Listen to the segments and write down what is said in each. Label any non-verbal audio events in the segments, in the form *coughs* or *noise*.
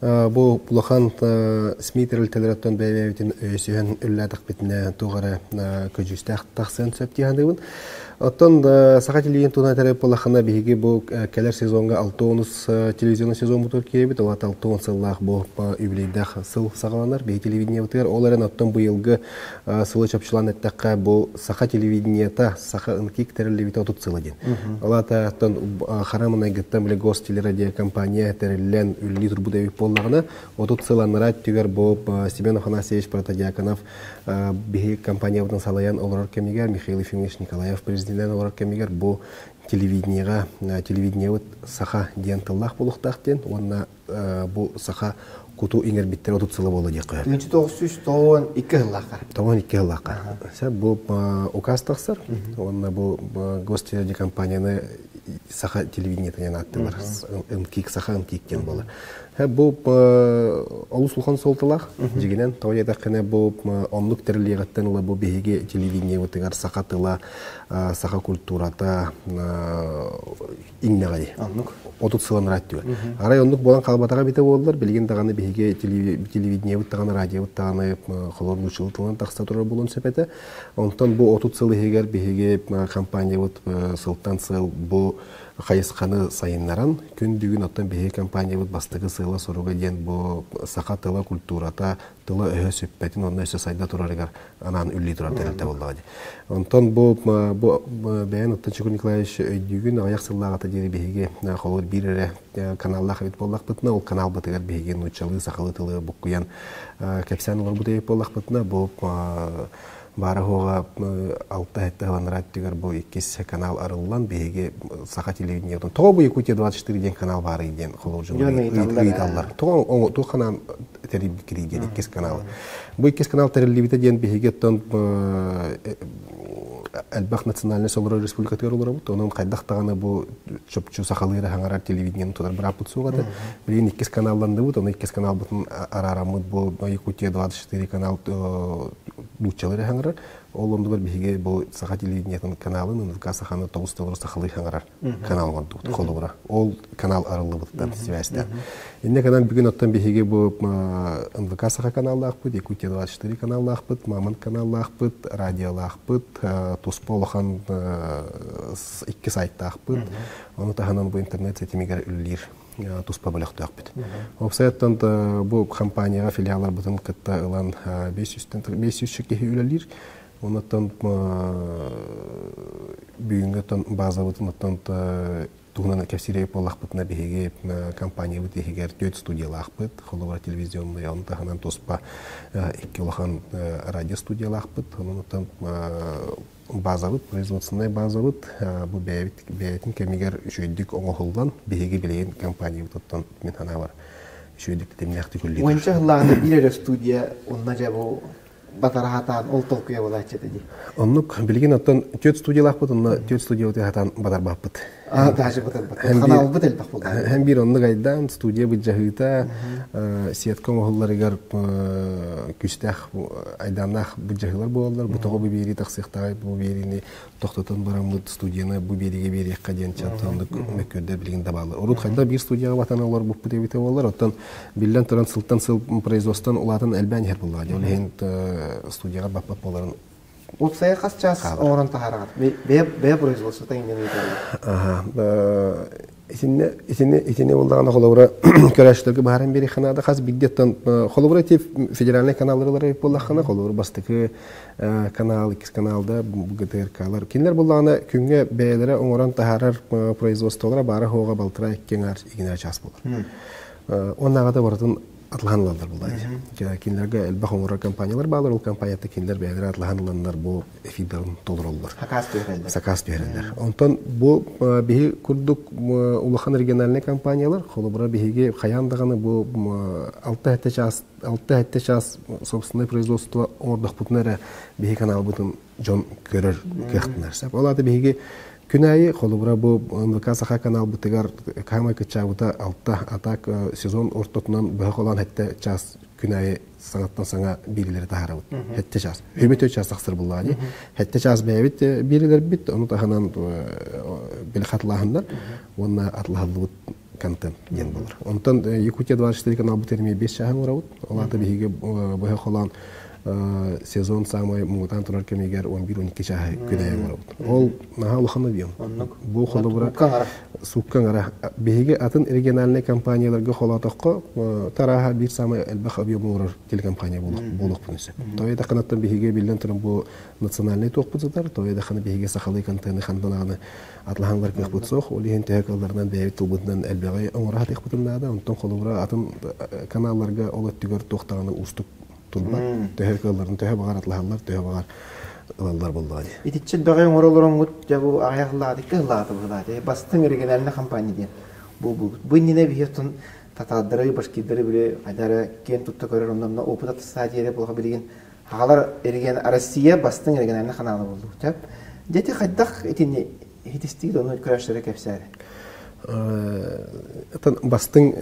Бу булахан смитер телераттан бәйбәйтин өйсөһөн үлләдик битне тугары көҗүстәх тахсын сөптиһандыбын. Оттон саха телевизион туна тәрәп булахана биһиге бу келер сезонга 6 телевизион сезон бутур кебит, ала 6 сыллах бу юбилейдах сыл сагаланар биһи телевидение бутыр. Оларын оттон бу елгы сылы чапчылан әттәккә бу саха телевидениета саха инкик тәрелли бит отут сылы дин. Ала та оттон харамына гыттан биле гос телерадио компания тәреллән үлли турбу дәвип боллагына отут сыланнара түгәр бу Семенов Анасевич Протодиаконов биһи компания бутын салаян олар кемигер Михаил Ефимович Николаев президент олар кемигер бу телевидениега телевидение вот саха диен тыллах булуктахтен онна бу саха куту иңер биттер отут сылы болу дия кыяр. Үчү тогуз тоон икки хыллака. Тоон икки хыллака. Сә бу указ тахсыр. Онна бу гостеледи компанияны саха телевидение тенен аттылар. Имкик саха имкик кен болар. Бу олус улхан солтылах жигинен тояда кene бу онлук терлигаттан ла бу беге телевидение утыгар сакатыла саха культурата иңнегай. Отут. Арай онлук болан калбатага бите болдулар билген даганы беге телевидение утаганы радио утаганы холорну чылтылан такса турар болон сепете. Онтон бу отут сылы компания вот сылтан сыл бу хайысқаны сайыннаран күн дүгін оттан беге компания бут бастыгы сыйла соруга диен бу сака тыла культурата тыла өһө сөппетин онна өсө сайда турарыгар анан үлли турар терелте боллага ди онтон бу бу бээн оттан чукур николаевич өйдүгүн аяк сыллагата дири беге холор бирере каналлах бит боллакпытына ол канал бытыгар сакалы тылы буккуян боллакпытына бу бары хуга алта хетте халанрат тигер бу иккис канал арыллан беге саха телевидениеден того бу якутия 24 ден канал бары ден холужун ыйталлар того ту канал териб кири ден иккис канал. Бу иккис канал терилибите ден беге тон Әлбәк национальный солро республика улар бу. Оның кайдак таганы бу чөпчү сахалыра хаңара телевидениены тудыр бирап бутсуга да. Билин иккис каналланды бу, оны иккис канал бутын арарамы бу Якутия 24 канал дучалары хаңара. Ол онды бір биге бу саха телевидениятын каналын НВК саханы тогуз толор сахалы хаңарар канал гон тук холура. Ол канал арылы буттан связьда. Инде канал бүгүн оттан биге бу НВК саха каналлах бу, Якутия 24 каналлах бу, Мамын каналлах бу, радиолах бу, Тусполхан икки сайттах бу. Оны таханан бу интернет сетимигер үллир туспа бөлөк төкпүт. Опсаяттан бу компанияга филиаллар бутун кытта ылан 500 500 шеке үлелир. Онотон бүгүнгө база бутун оттон тугунан кепсирей боллахпытына биһиги компания бут ихигер төт студиялахпыт холова телевизионный он таханан тоспа икки улахан радио студиялахпыт онотон базабыт производственный базабыт бу бәйтин кемигер шүйдик оңохулдан биһиги билеген компания бут оттон мен хана бар. Шүйдик темнехти күлли Уенча хыллагында бир студия онна жабу батарахатан ол толкуя болачы деди. Оннук билген оттон төт студиялахпыт, онна төт студия өтө Һәм бир онны гайдан студия бу жаһыта сетком охларыгар күстәх айданах бу жаһылар булалар. Бу тогы бери тахсыхтай бу берини токтотон барамыт студияны бу бериге бери каден чатанды мөккөдө билген дабалы. Урут хайда бир студияга ватаналар бу бутебите болар. Оттан биллен туран сылтан сыл производствон улатын әлбән хер булган. Яны студияга баппат боларын Ол сая қас час орын тахарагат. Бе бе производство теңден өтөй. Ага. Исине исине исине булдаган холовра *coughs* көрәштәге барын бери ханада хас биддеттан холовра тип федеральный каналлары буллахана холовра бастыкы канал икис каналда ГТРКлар. Кинлер буллаганы күнгә бәяләре оңоран тахарар производстволары бары хога балтыра иккеңар игенер час булыр. Оннага да бардын атлаһанылар булар. Кинләргә элбах оңора компаниялар балар, ул компаниятә кинләр бәйләр атлаһанылар бу. Хакас төһәлдә. Заказ бирәләр. Онтан бу биһи курдук улахан региональный компаниялар холобра биһиге хаян даганы бу 6 хәтта час 6 хәтта час собственное производство ордах бутнара биһи канал бутын жон көрөр. Сап олады биһиге Күнәйі холубра бу МВК саха канал бутыгар кама кычабыта алта атак э, сезон ортотунан быһа холан хәтта час күнәйі саңаттан саңа бирилер тахарабыт. Хәтта час. Хөмөтө час тахсыр буллады. Хәтта час бәбит бирилер бит, оны таханан бил хатлаһындар. Онна атлаһылбыт контент ден булыр. Онтан Якутия 24 канал бутерме 5 шаһан урабыт. Олата биһиге быһа холан сезон самай мугутан турар кемегер 11-12 шаһы күнәйе урабыт. Ол наһа улханы дием. Бу холобра суккан ара биһиге атын региональный компанияларга холатакка тараха бир самай элбах объемлар телекомпания булык булык bunысы. Той да канаттан биһиге турын бу национальный биһиге сахалы контент хандананы атлаханлар кых бутсох, онтон холобра атын каналларга олат устук тулба. Тәкалларын тәһә багар атлаханлар тәһә багар ылаллар булды. Итиччен бәгәй оролорон гут жабу аяклады кыллады булады. Бастың региональный компания ден. Бу бу бу нине биһетун татадыры башкидары биле айдара кен тутта көрөр ондан опыт стадияда булга билген хагалар эрген Россия бастың региональный каналы булды. Тәп. Дети хаддах этини хитистик дону көрәшләре кәпсәре. Атын бастың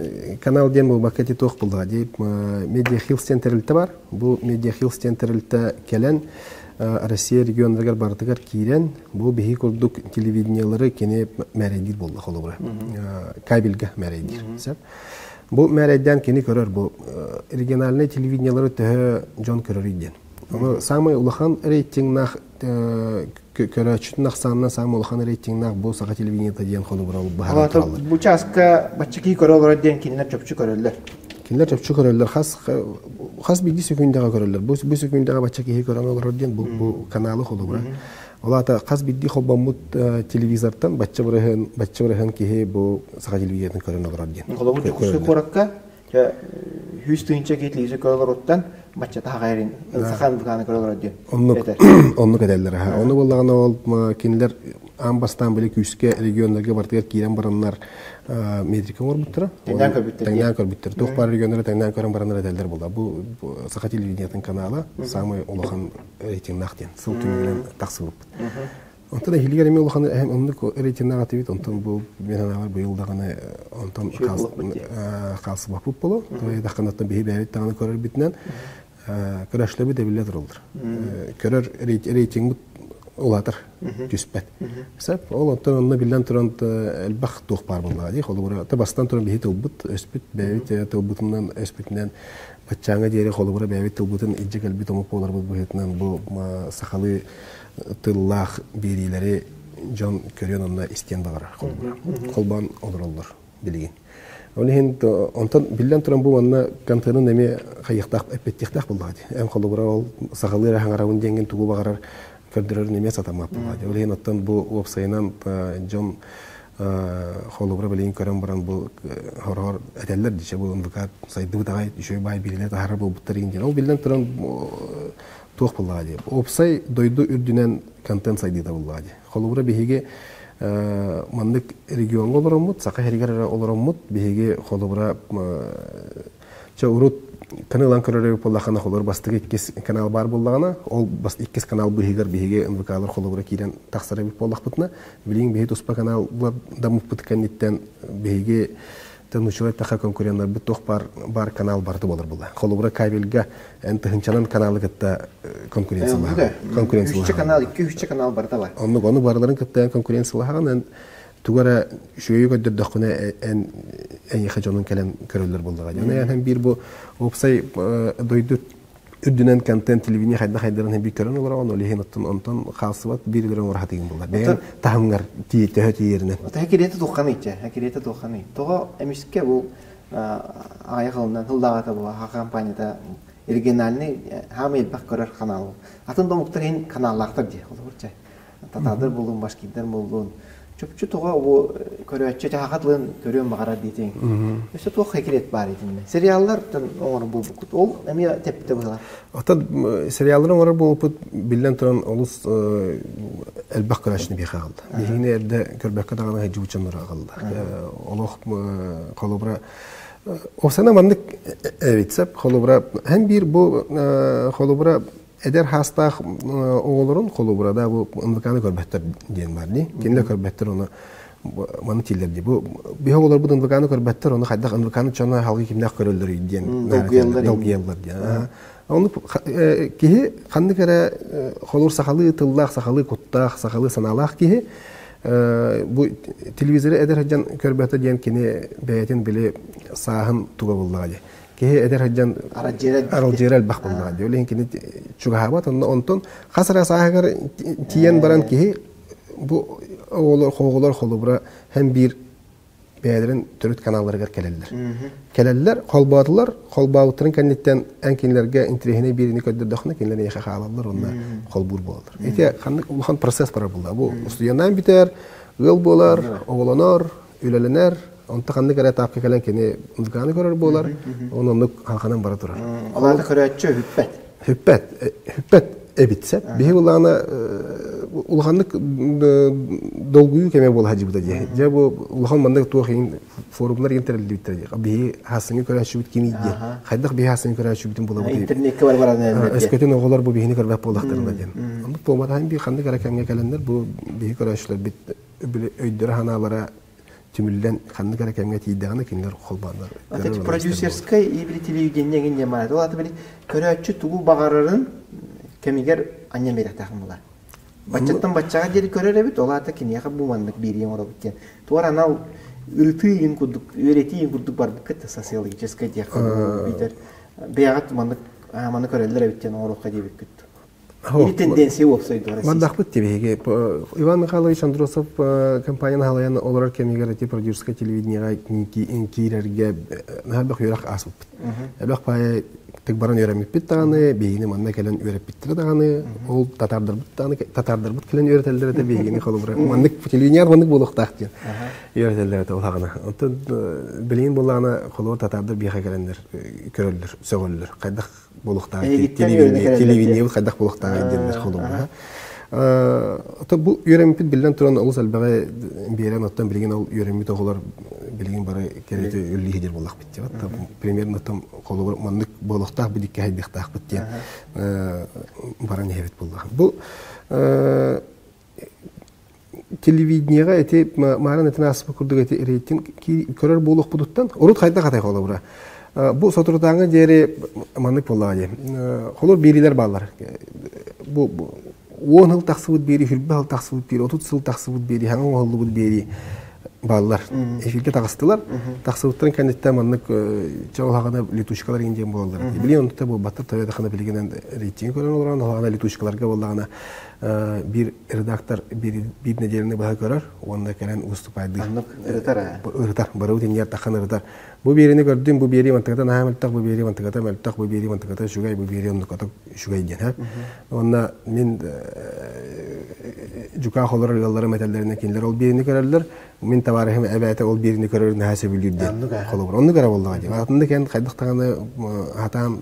канал ден бу бакети тох булды. Дип медиа хилс центрилте бар. Бу медиа хилс центрилте келен Россия региондаргар бардыгар кирен бу биһи курдук телевидениялары кене мәрәдир булды холобра. Кабелгә мәрәдир. Сәп. Бу мәрәдән кене көрөр бу региональный телевидениялары төһә жон көрөр иден. Самый улахан рейтингнах көрөчүтнах санна самый улахан рейтингнах бу сага телевидениеда диен холобра бу. Бу часка бачки көрөр ден кине чөпчү көрөллөр. Кинлер чөпчү көрөллөр хас хас биги секундага көрөллөр. Бу бу ки көрөн олор ден бу бу каналы холобра. Олата хас бидди хоббамут телевизордан бу сага телевизордан көрөн ден. Кусу коракка хүс түйінче кетлизе көрөлөр оттан бача та гайрин сахан буканы көрөлөр ден. Онну *coughs* онну кеделлер ха. Оны боллагана ол кинлер амбастан биле күскә регионнарга бартыгар кирен бараннар метрика орбуттара. Тәңнән көрбүттер. Тәңнән көрбүттер. Тух бар регионнары тәңнән көрөн барандар әдәлдер булды. Бу Саха телевидениятын каналы самый улахан рейтинг нахтен. Сыл түнүгенен таксылып. Онтан хилгер эми улахан эм онны рейтинг нагаты бит. Онтан бу мен аналар бу елда гана онтан калсы бапып боло. Той да канаттан бии бәйт таганы көрөр битнен. Көрәшләбе дә билет ролдыр. Көрөр рейтинг улатыр түспәт. Сәп ол оттан онна билдән торан элбах тух бар булла ди. Хол бура та бастан торан бихит улбут өспүт бәвит я тулбутуннан өспүтнән бачаңа дире хол бура бәвит тулбутун иҗе калби тому полар бу бу сахалы тыллах бириләре жон көрөн онна истен бура. Колбан олороллар билеген. Олehen онтан билдән торан бу манна контенын неме хайыктак эппеттихтак булла ди. Эм хол бура ол сахалы рахаңарауын денген тугу багарар көрдөрөр неме сатамап булады. Олен оттан бу вебсайнан жон холобра белен көрөн баран бу хорор этеллер дише бу НВК сайды бутагай düşөй бай бирилер тахар бу буттар инген. Ол билен туран туох булады. Вебсай дойду үрдүнен контент сайды да булады. Холобра бихиге мандык регион олороммут, сака херигер олороммут, бихиге холобра ча урут каналан көрөрө боллахана холор бастыгы иккис канал бар боллагана ол бас иккис канал быһигар биһиге МВКлар холобура кирен тахсара билин биһи туспа бүткәнниттен тынучылай таха конкурентлар бит тох бар бар канал барды болар була. Холобура кабелга эн тыгынчанан каналы гытта конкуренция бар конкуренция бар канал 2-3 канал барда бар. Онны гону барларын гытта конкуренция бар тугара шүйө көдөр дохуна эн эн яхажонун келен көрөлөр болдуга. Жана ян бир бу опсай дойду үрдүнен контент телевидение хайда хайдарын хем бир көрөн олар он олихен оттон онтон халсыбат бир лерен орха деген булар деген тахыңар ти төхө тиерне ата хекирети туханы иче хекирети туханы того эмиске бу аяқылынан хылдагата бу компанияда региональный хамел бак көрөр канал атын домуктар эн каналлактар ди олорча татадыр болдун башкиндер болдун чөпчү туга бу көрөччө жахатлын көрөм багара дейтин өсө туох хекилет бар идин сериаллар оңор бул ол эми тепте булар. Ота сериалларын орар болупут биллен туран олус элбак көрәшни би калды. Бигине эрде көрбәккә даганы хаҗы учан нора калды. Олох колобра Осана мандык эвитсеп холобра һәм бир бу холобра эдер хастах оголорун холобра да бу ындыканы көрбәттер диен бар ни. Кинле көрбәттер оны маны тилерди. Бу би оголор бу ындыканы көрбәттер оны хайдак ындыканы чана халгы кимнәк көрөлдөр диен. Долгиялар диен. Оны киһи ханны кәрә холур сахалы тыллах сахалы куттах сахалы саналах киһи бу телевизоры эдер хаджан көрбәтә дигән кине бәятен биле саһын туга бәядерин төрүт каналларга келеллер. Келеллер, холбаатылар, холбаутырын кәннеттен әнкинлерге интерехіне берini көддөрдөхне кинлер яха халаллар онна холбур болалар. Эти ханны улхан процесс бара булда. Бу студияндан битер, гыл болар, оголонор, үлеленер, онта ханны кәрә тапкы кәлән кене узганы көрөр болар. Онны халканан бара турар. Аларда көрәччө хүппәт. Хүппәт, хүппәт эбитсе. Бихи уланы улханнык долгую кеме бол хаҗи буда дия. Я бу улхан манда туахин форумлар интернет биттер дия. Бихи хасыны көрәшү бит кими дия. Хайдак бихи хасыны көрәшү битен була бу. Интернетке бар бараны. Эскетен оголар бу бихини көрбәп болдактырына дия. Аны помада һәм би ханны кәрәкәнгә кәләндер бу бихи көрәшләр бит өйдәр ханалара тимиллен ханны кәрәкәнгә тидәгәне кинләр холбаннар. Аты продюсерская и били телевидение мара. Ул аты били көрәчү тугу багарарын кемигер анья мере тахмылар. Бачаттан баччага жери көрөр эбит, ол ата кинияка бумандык бириен ора биткен. Туар анал бар социологическая битер. Эбиттен орукка дебик күт. Или тенденция болсойду Россия. Мандах тебеге. Иван Михайлович Андросов компанияны халаян олар кемигер эти продюсерское телевидениега кирерге нахабах юрак асып. Эбах пай тик баран өйрәмик бит таганы, бейни манна келен өйрәп биттер таганы, ол татардар бит таганы, татардар бит келен өйрәтелдер дә *laughs* бейни холыбра. Маннык телевидение маннык булык тах ди. Өйрәтелдер дә улагына. Онтон билин булагына холы татардар бейха келендер, көрөлдер, сөгөллөр. Кайдак булык тах телевидение, кайдак булык тах дилер холыбра. Ата бу өйрәмик билен туран олус албага берен оттан билген ол өйрәмик тоголар билген бары керете үлли хидер булак бит. Ата примерно там колор маннык болохтах бидик хайдыктах бит. Баран хевет булды. Бу телевидениега эти маран этен асып курдук эти рейтинг көрөр болук будуттан урут хайда катай колобура. Бу сотуртаңы жери маннык буллагы. Холор берилер баллар. Бу он хыл тақсыбыт бери, хүрбе хыл тақсыбыт бери, отут сыл тақсыбыт бери, хаңын холлубут бери баллар. Эфирге тағыстылар. Тақсыбыттан кәнеттен маннык чауғағана летушкалар инден болалар. Били онда бу баттар тойда хана билгенен рейтинг көрөн оларан, олағана летушкаларга боллагана bir редактор nedelini baha görür. Onda kelen уступайды. Аннык ырытар. Ырытар. Барау тен яр тахан ырытар. Бу берини көрдүм, бу бери мантыгата на хамылтак, бу бери мантыгата малтак, бу бери мантыгата шугай, бу бери онда ката шугай ха. Онда мен жука холор яллары металларына кинлер ол берини көрөрлөр. Мен табарыхым әбәте ол берини көрөр нәсе билүрдү. Холор. Онда көрө болду. Атында кен кайдыктаганы хатам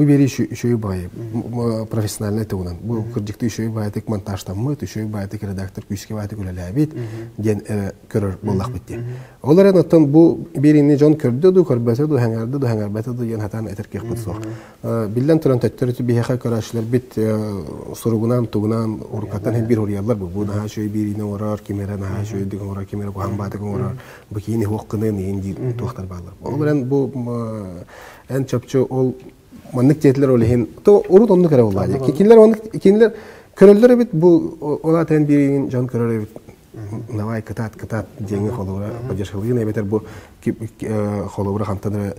бу бери шөй бай профессионально тегүнән. Бу кырҗыкты шөй бай тек монтаждан мы, шөй бай тек редактор күскә бай тек үләлә бит. Дигән көрөр буллак битте. Олар әнәтен бу берине җан көрдө ду, көрбәсә ду, һәңәрдә ду, һәңәрбәтә ду дигән хатан әтер кек бит сох. Биллән торан тәттөрү биһә көрәшләр бит соругунан тугунан уркаттан һәм бир уриялар бу. Бу да шөй бирине орар, кимерә на шөй дигән орар, һәм бат дигән орар. Бу кини хоккыны нинди тохтар балар. Олар бу ән чапчы ол маннык жетилер олehen то урут онны кере булла. Кинлер онны кинлер көрөллөр бит бу ола тен бирин жан көрөр бит. Навай катат катат жеңи холора бажашылыгын эбетер бу холора хантадыр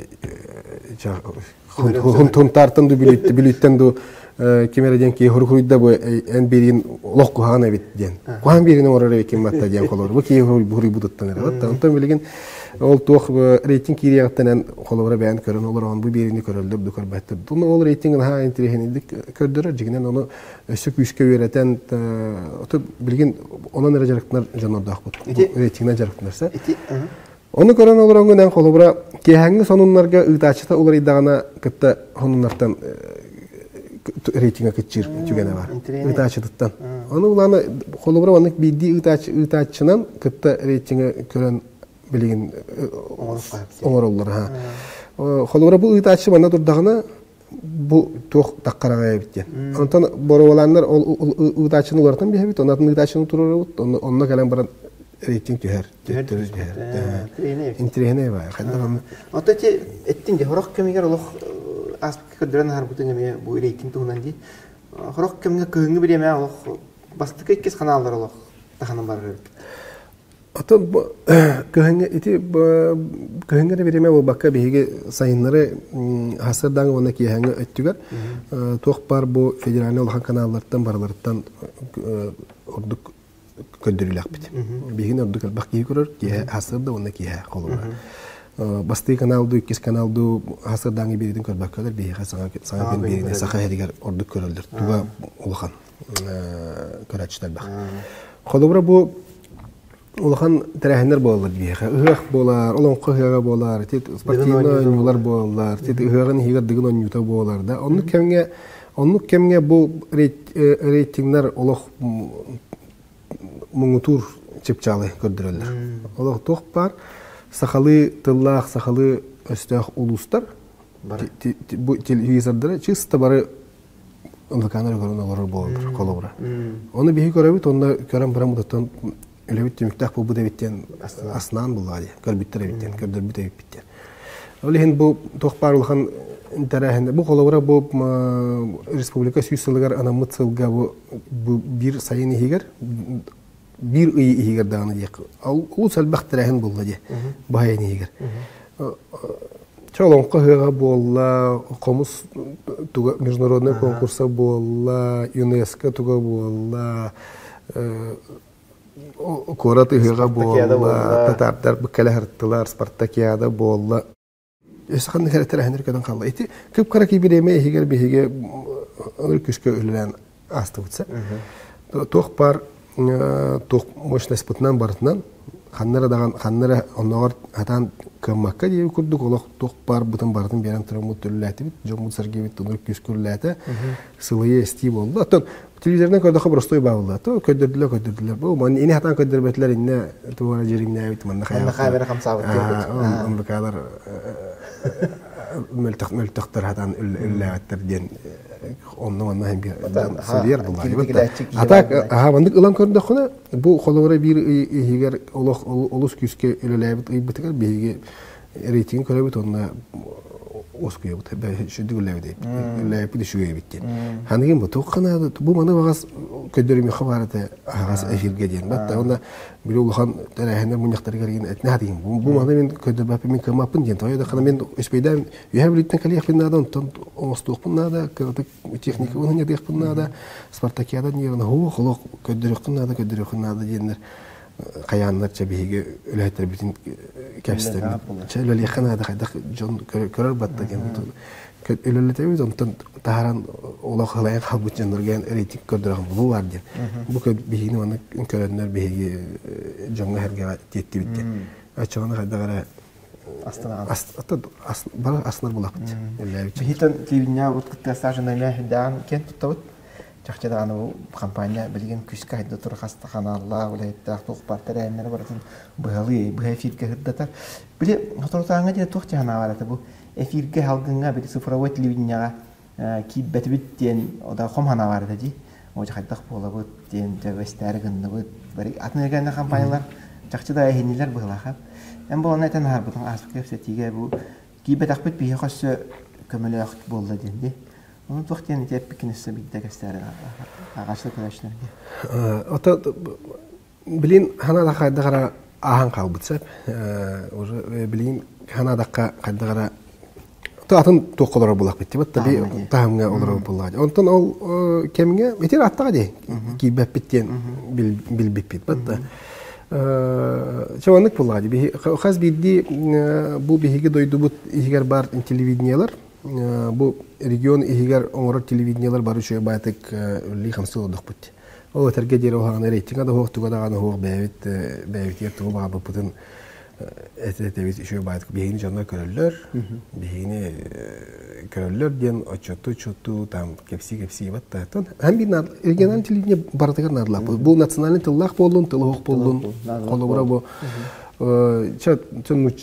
хун тун тартын ду билүттү билүттен ду кемере ден ки хурхуйда бу эн бирин лох кухана бит ден. Кухан бирин орор ким матта ден холор. Бу ки хуруй буруй будуттан эре. Онтон билген ол туох рейтинг кириягтанан холобра бән көрөн олар он бу берини көрөлдөр ду көрбәттер. Туны ол рейтинг ха интерехенидик көрдөр жигинен оны өсө күскө беретен ото билген онан эре жарыктар жанордак бут. Рейтингден жарыктарса. Оны көрөн олар оңгонан холобра кехәңге сонуннарга ыйтачыта олар идагана кытта хонуннартан рейтинга кытчыр түгене бар. Ыйтачытыттан. Оны уланы холобра оны бидди ытач ытачынан кытта рейтинга көрөн билеген оңороллар ха. Холобра бу ытачы мана турдагына бу тох таккарага биттен. Онтан бороваланнар ол ытачын улардан бихе бит, онатын ытачын турар бут, онна калан баран рейтинг түһәр. Интерене ба. Ото те эттин де хорок кемигер олох ас бутын эме бу рейтинг ди. Кемге көгүнгө биреме олох басты кеккес каналдар олох бар. Көгүнгө ити көгүнгө биреме бу бакка биге сайыннары хасырдан оны киһәңгө өттүгөр. Тох бар бу федераль олхан каналлардан барлардан ордук ордук көрөр, каналду, иккис каналду берине саха херигер ордук көрөлдөр. Туга бу улхан тәрәһеннәр булалар биге. Ыгах булар, улан кыгага булар, тит спортивный юлар булар, тит ыгагын хигер дигин онюта булар да. Онны кемгә Онны кемгә бу рейтингнар олох муңутур чепчалы көрдүрөлөр. Олох тох бар, сахалы тыллах, сахалы өстөх улустар. Бу телевизордары чисто бары онлаканар көрөн олор болдур, колобра. Оны бихи көрөбүт, онда көрөн бара мудаттан өлөбүт түмүктак бу дебиттен аснан булады. Көрбүттер эбиттен, көрдөрбүт эбиттен. Ол хин бу тох бар улхан интерәһендә бу колобра бу республика сүйсөлгәр анамыт сылга бу бир сайын хигер бир ый игер даганы дияк. Ал ул сәлбәх тәрәһен булды ди. Байын игер. Чолонко хыга болла, комус туга международный конкурса болла, ЮНЕСКО туга болла, Кораты хыга болла, татартар биккеле хырттылар, Спартакиада болла. Эсхан тәрәһенер кәдән калла. Ити күп кара кибиреме хигер бихиге ул күскә үлән асты утса. Тох бар тух мощность путнан бартынан ханнара даган ханнара онногор атан кыммакка дии курдук олох тух бар бутан бартын берен турамут төлләти бит жомут саргебит тунур күскүрләте сылые сти болду аттан телевизордан көрдөкө простой бабылда то көдөрдүлөр көдөрдүлөр бу ман ини хатан көдөрбөтлөр инне туара жеримне бит манна хая хая хамсабыт мөлтөк мөлтөктөр хатан үлләветтер ден ılan köründe xona bu xolora bir higer olox olus küske ölelebit ıybıtıgar bir reyting körebit onna оску бут бе шүдү гүлэвди лэпи ди шүгэ битти хангийн бу мана багас көдөрүм хабарата агас эфирге ден батта онда бир улхан тәрәһенә муньяктар гәрген этнә дигән бу мана мен көдөр бапы мен кымапын ден тойда хана мен өспейдән юһәблиттен калиях бин надан тон омстук бин нада кырдык техника уны не дих бин нада спартакиада нада нада каяннар чабиге үләйтер битин кәпстер. Чәләл яхана да хайда жон көрөр батта ген. Үләләтә бит онтан тахаран ола халай хабут җаннарга рейтинг көрдөргән булу бар ди. Бу кө бихини аны көрәннәр биһиге җанга һәргә тетти бит. Ачыганы хайда гара Астана. Бар аснар була бит. Бихитен тивня вот кытта стажына мәһдан кен туттабыт. Чахчада аны компания билген күскә хайда тур хастаханалла улайта тук партер әннәр баратын быһалы быһа эфирге хиддата. Биле хатортаңга дә тук чана барата бу эфирге халгынга бит цифровой телевидениега ки бетбит ден ода хомхана барда ди. О хайдах бола бу ден дәвестәр гынны бу бер атнаганда компаниялар чахчада әһиниләр быһлаха. Эм бу нәтен һәр бутан аспект сетиге бу ки бетак бит бие хасы көмөлө болды ден Onu tuhtiyani tep bikinisi bir degesteri ağaçlı köleşlerge. Ota bilin hana da kayda gara ahan kalbıtsa bilin hana da kayda gara Taatın toqolara bulaq bitti. Batta bir tahamga olara bulaq. Ondan ol kemge metir attaga de ki bep bitten bil bil bip bit. Batta Чаваннык буллади. Хас бидди бу биһиге дойдубут игер бар телевидениялар. Бу регион игер оңор телевидениялар бар үчө байтык ли хамсы одох бут. Ол терге дер оханы рейтинга да хоктуга да аны хог бэвит бэвит ертуга ба бутун этетебит үшө байтык биһини жонна көрөллөр. Биһини көрөллөр ден очоту чоту там кепси кепси батта. Тон һәм би региональ телевидение бардыгар нарлап. Бу национальный тыллах болдун, тыллах болдун. Колобра бу Ча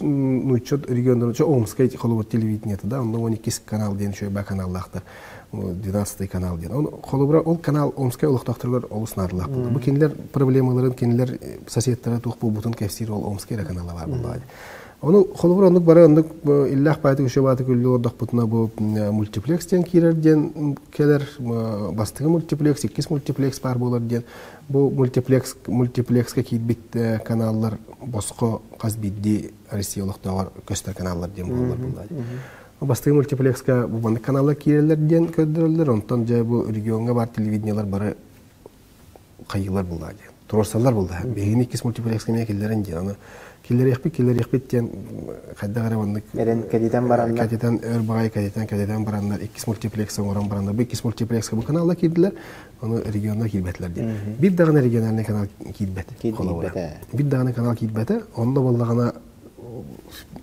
нучот регионда ча Омская холовод телевидение да, он 12 канал ден шөй ба каналлахтар. 12 канал ден. Он холобра ол канал Омская улуктактыргар олус нарлах булды. Бу кинилер проблемаларын кинилер соседтары тух бу бутун кефсир ол Омская каналы бар булды. Оны холбур ондук бара ондук иллах байды күшө баты күллү ордох бутуна бу мультиплекс ден кирер ден келер бастыгы мультиплекс иккис мультиплекс бар болар ден бу мультиплекс мультиплекске кийбит каналлар боско казбидди россия олохтогор көстөр каналлар ден болар булар бастыгы мультиплекске бу баны каналлар кирелер ден көдөрөлөр онтон же бу регионга бар телевидениялар бары кайылар булар ден турорсалар булды. Бегин иккис мультиплекске ме келдерен ден аны киллер яхпит киллер яхпит тен кайда гарабаннык Эрен кадитан барандар. кадитан өр багай кадитан кадитан иккис мультиплекс орон барандар бу мультиплекс бу каналда кирдилер аны регионда кирбетлер ди бир региональный канал кирбет э. бир дагы канал кирбете онда боллагана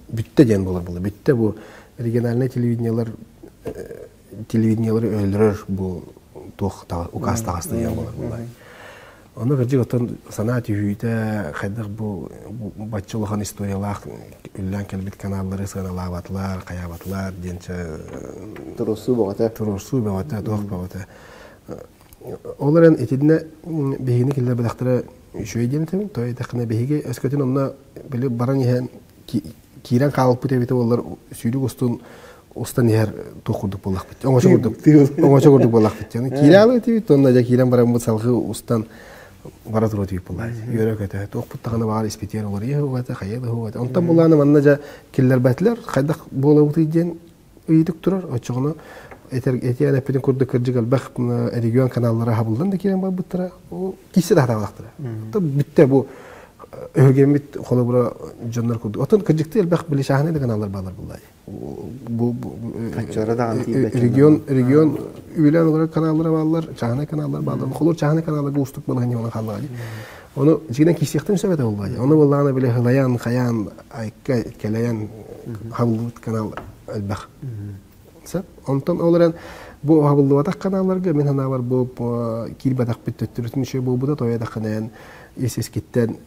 бүтте ден болар. Бүтте бу региональный телевидениялар телевидениялар өлдөрөр бу тух указ тагасты ден болар. Булар Оны гыржы отон санаа түйүйте хайдах бу баччылыхан историялах үллән келбит каналлары сыналабатлар, каябатлар, денче Турусу богата. турурсу бавата, тох бавата. Оларан этидне бехини киллер бадахтара шөй ден тем, той тахна бехиге өскөтүн онна биле баран яһан кирен калып бите бите олар сүйдүк устун устан яһар тохурдук болак бит. Оңошо курдук. Оңошо курдук болак бит. Киралы тибит, онна жа кирен баран бу салгы устан бара туру тип булар. Йөрәк әтә тох буттагына бар испитер олар. Йә хугата, хәйәдә хугата. Онтан буланы манна жа этер эпиден курдук кыржыгал бах регион каналлары хабылдан да кирен бар буттара. О кисе да битте бу өгемит холобура жоннор курдук. Отон кыржыкты элбах биле шахане да каналлар балар булар. Бу Качора да антибет. регион регион үйлен olarak каналлары балар, шахане каналлар балар. Холор шахане каналлары устук болгон не халлар. Оны жигден кисектен сөбөтө булар. Оны булланы биле хылаян, хаян, айка, келаян хабылут канал элбах. Сап, онтон оларан бу хабыллыватак каналларга мен ханалар бу кирбатак биттөттүрүтүн иши бу буда тояда канаян эсескиттен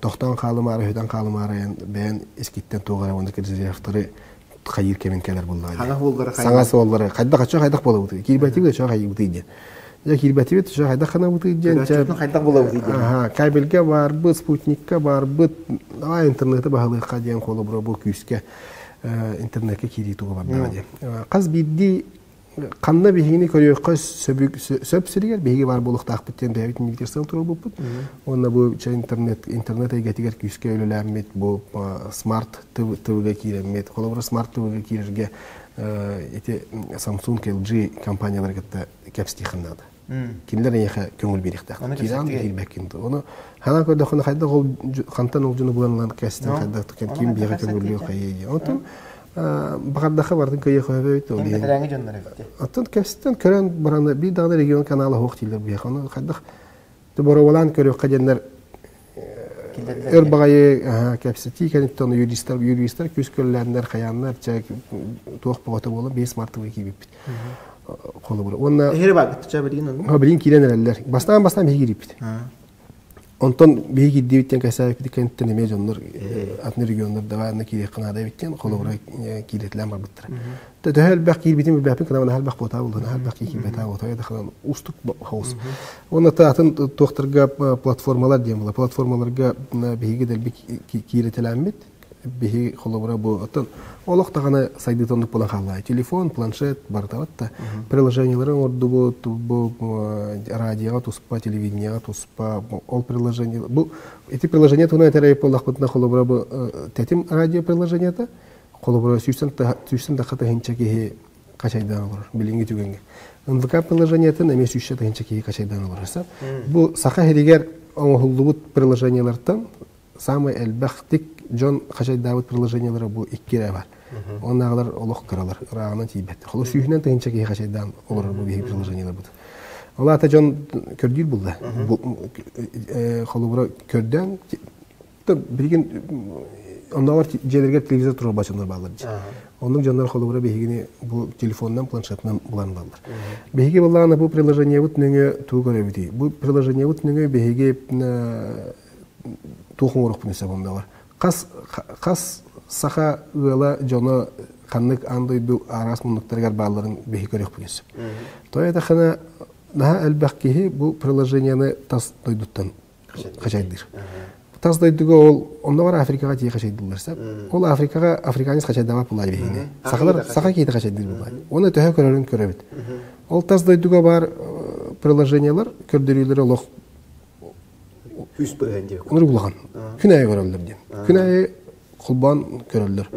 тохтан халымары хөтөн халымары бен эскиттен тугара онда резервтары хайыр кемен келер буллар. Хана хайыр. Саңа соллары кайда кача кайдак болот. Кирбати да ча хайыр бутыйды. Я кирбати бит ча кайда хана бутыйды. Көчөтүн хайдан була бу Ага, кабелге бар, бу спутникка бар, бу а интернетте баһалы кадиен колу бу бу күскә интернетке кири туга бар дәде. Кыз бидди канна бихини көрөккө сөбүк сөпсүригер биги бар булук тахпыттен бәбит мигтерсен туру бупут. Онна бу ча интернет интернет айгатигер күскә өлеләрмит бу смарт ТВ киремет. Колу бу смарт ТВ кирерге эти Samsung LG компаниялар гетте кепсти хыннады. Кинлер яха көңүл бирихтак. Киран. Оны хана көрдө хана хайда гол кантан олжуну буланлан кестен хайда кен ким бига көңүлү кайы. Онтон багардахы бардын көйө көбөйт ол. Рәңге жоннор битти. Аттан кестен көрөн баранда бир дагы регион каналы хок тилер бия хана хайда боровалан көрө каденнер өр багайы аха кепсити кенеттен юристтер юристтер күскөлләрнәр хаяннар чак туох богота болуп 5 марта кийип колу бур. Онна Эхер баг туча билген onu. Ha bilin kirenерler. Бастан бастан биги кирип. Онтон биги дибиттен касап кенттен эме жоннор атны регионнор да варны кире кына да биттен колобра киретлен бар биттер. Та да хал бак кирбитин бапин кына хал бак бота булды. Хал бак кири бета бота да хана устук хаус. Онна та атын тохтырга платформалар дем була. Платформаларга биги дел бик киретеләмит. Биги колобра бу атын Олох таганы сайдытонлук болан халла. Телефон, планшет, бартаватта. Приложенияларын орду бу, бу радиоға туспа, телевидениеға туспа, ол приложение. Бу эти приложения туна терейп болах бутна холобра бу тетим радио приложенията. Холобра сүйсен сүйсен да хата хенче ки качайдан olur. Билинги түгенге. НВК приложениятын эме сүйшә да хенче ки качайдан olur. Бу саха херигер оңохуллубут приложениялардан самый элбахтик жон хачайдаабыт приложениялары бу иккире бар оннағылар олох кыралар раагынан тийбет холо сүйүнен тыгынча кии хачайдаан олар бу приложениялар бут Ола ата көрдүр. Холубра көрдөн бирген ондалар желерге телевизор туруп бачындар балдар. Оның жандар бу телефондан планшетнан булан балдар. Балланы бу приложение нөңө туу көрөбүти. Бу приложение тухун Кас кас саха ыла жоно каннык андойду арас мунуктаргар балларын беги көрөк бунса. Той это хана наһа әлбәккиһи бу приложениены тас дойдуттан качайдыр. Тас дойдуга ол онда бар Африкага тие качайдылар Ол Африкага африканец качайдама булай бейне. Сахалар саха кейте качайдыр булай. Оны төһө көрөрүн көрөбүт. Ол тас дойдуга бар приложениелар көрдүрүлөр олох Хүс быган деп. Онур булаган. Күнәе көрөлдөр ден. Күнәе кулбан көрөлдөр.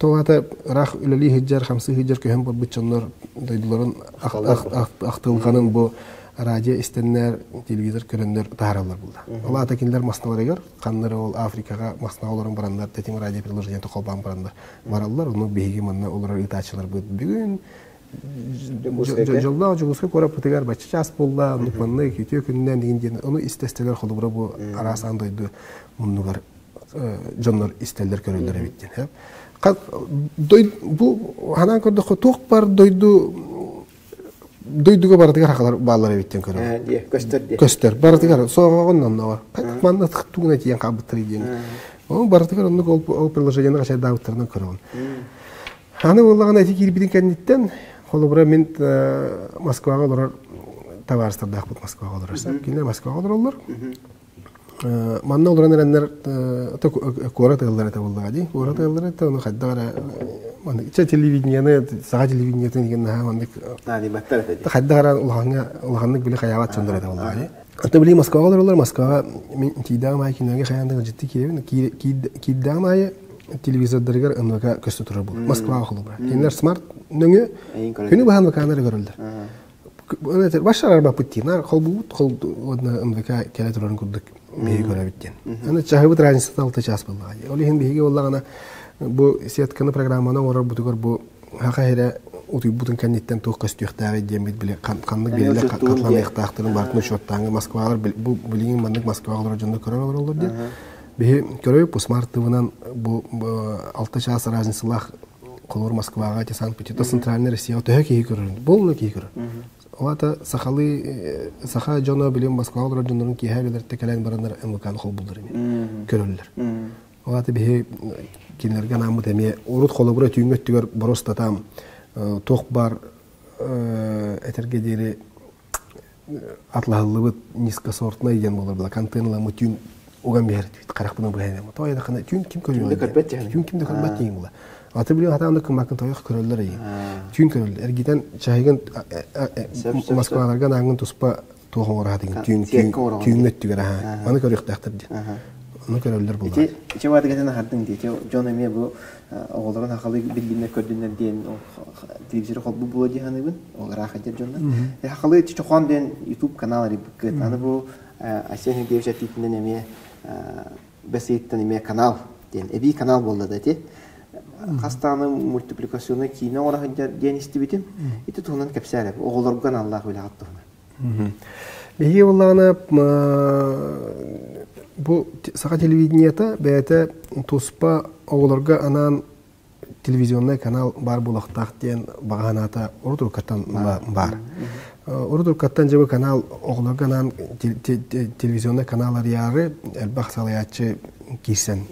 Тоғата рах үләли хиджар, хамсы хиджар бар бычоннар дойдуларын ақтылғанын бу радио истеннер, телевизор көрөннөр тааралар булда. Ала атакинлер масналар егер, каннары ол Африкага масналарын барандар, тетим радио приложение токолбан барандар. Бараллар, уну беги манна олар итачылар бу. Бүгүн жолда жугуска кора путыгар бачы час болла, нукманны китө күннен деген ден. Уну истестелер холубра бу арасан дойду муннугар жоннор истелдер көрөлдөр биттен бу ханан көрдөх тук бар дойду дойдуга бардыгар хакалар баалар эбиттен көрө көстөр көстөр бардыгар бар манна тугуна тиен кабыттыр диен ол бардыгар оннук ол дабыттарынан көрөгөн аны боллаган эти кирбидин кенниттен холубура мен москвага олорор товарищардаакпыт москвага олорор кине москвага олороллор манна олоран эреннер куора тыыллар эте булдага ди куора тыыллар эте ону хаддагара че телевидениены сага биле ди Ата били Москвага Москвага мен май май телевизордоргар ынвака көстө турар бул Москвага холубра кинер смарт нөңө күнү бахан ваканары көрөлдөр. Башарар бапыттинар холбут хол одна ынвака келе турарын курдук биһиги көрөбүттен аны чаһыбыт разница алты час буллага ол иһин биһиги боллагана бу сетканы программаны орор бутугар бу хака хере утуйбутун кенниттен тух көстүөхтааbe диэмит биле. Каннык биле катланыктаахтырын бартын учоттааңы москвалар бу билигин мандык москвалар жонда көрөр олор ди биһи көрөбүп бу смарт тывынан бу алты час разницалах колор москвага те санкт петербург центральный россия төһө киһи көрөр болну киһи көрөр Олата сахалы саха жоно билем Москва олар жонорун киһә билерте кален барандар МКны хол булдыр ине. Көрөллөр. Олата бихе кинерге намы теме урут холы бура түйүнгөт түгөр бороста там тох бар этерге дере атлахылыбыт низкосортна иден болар була контейнерла түйүн уган бер карак буна бухайна. Тойда кана түйүн ким көрүнөт? Түйүн кимде көрбөт дейин була. Аты билен хата андык макын тояк көрөллөр ей. Түн көрөл. Эргиден чайгын Москваларга наңын туспа тоғын ора деген түн түн өттүгөр ха. Аны көрөк тактыр ди. Аны көрөллөр булды. Иче вады гетен хардын ди. Жон эме бу оголорун хакалы билгинне көрдүннөр ден телевизор диханыбын. Ол раха деп. Э чохон ден YouTube каналы бу. Аны бу эме бесейттен эме канал ден. Эби канал болду да ти. хастаны мультипликационы кийне ора ден истибитим ити туһунан кепсәре оголорган аллах үле аттыгына Беги буллагана бу сака телевидениета бәйәтә туспа оголорга анан телевизионный канал бар булактак ден баганата урдур каттан бар. Урдур каттан жебе канал оголорга анан телевизионный каналлар яры элбах салаячы кирсен